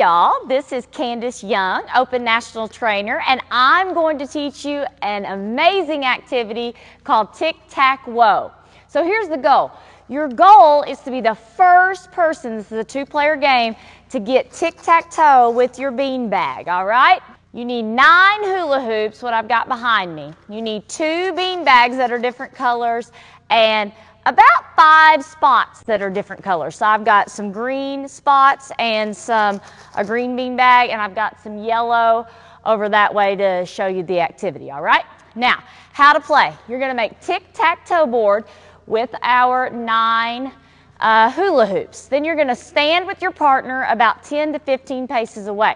y'all. This is Candace Young, Open National Trainer, and I'm going to teach you an amazing activity called Tic-Tac-Whoa. So here's the goal. Your goal is to be the first person, this is a two-player game, to get tic-tac-toe with your bean bag, all right? You need nine hula hoops, what I've got behind me. You need two bean bags that are different colors and about five spots that are different colors. So I've got some green spots and some a green bean bag and I've got some yellow over that way to show you the activity, all right? Now, how to play. You're gonna make tic-tac-toe board with our nine uh, hula hoops. Then you're gonna stand with your partner about 10 to 15 paces away.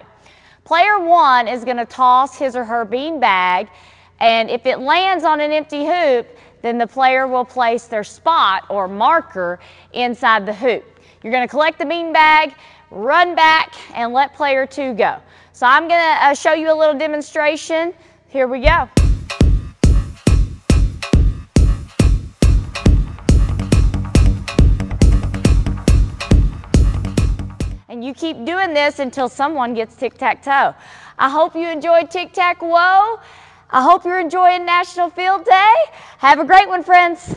Player one is gonna toss his or her bean bag and if it lands on an empty hoop, then the player will place their spot or marker inside the hoop. You're going to collect the bean bag, run back, and let player two go. So I'm going to uh, show you a little demonstration. Here we go. And you keep doing this until someone gets tic-tac-toe. I hope you enjoyed Tic-Tac-Whoa. I hope you're enjoying National Field Day. Have a great one, friends.